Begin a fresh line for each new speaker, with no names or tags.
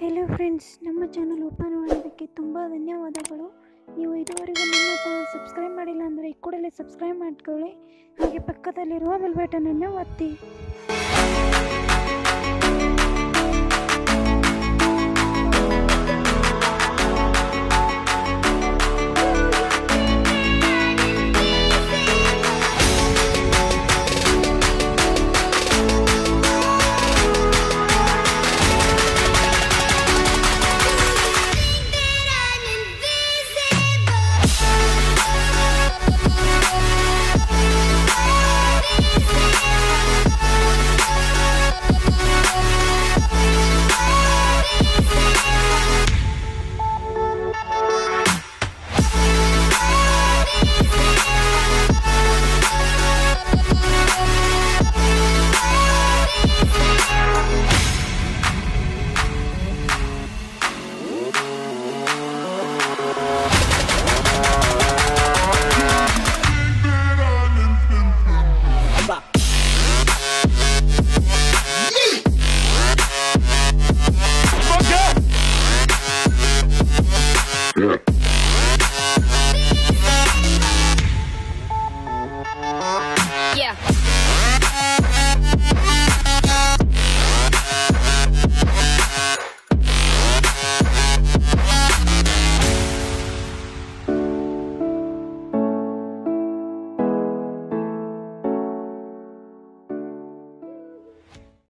Hello friends ನಮ್ಮ channel open ಮಾಡೋದಕ್ಕೆ ತುಂಬ ಧನ್ಯವಾದಗಳು. ನೀವು ಇದುವರೆಗೂ ನಮ್ಮ ಚಾನಲ್ ಸಬ್ಸ್ಕ್ರೈಬ್ ಮಾಡಿಲ್ಲ ಅಂದರೆ ಈ ಕೂಡಲೇ ಸಬ್ಸ್ಕ್ರೈಬ್ ಮಾಡ್ಕೊಳ್ಳಿ. ಹಾಗೆ ಪಕ್ಕದಲ್ಲಿರುವ ಬೆಲ್ ಬಟನನ್ನು ಒತ್ತಿ. Yeah.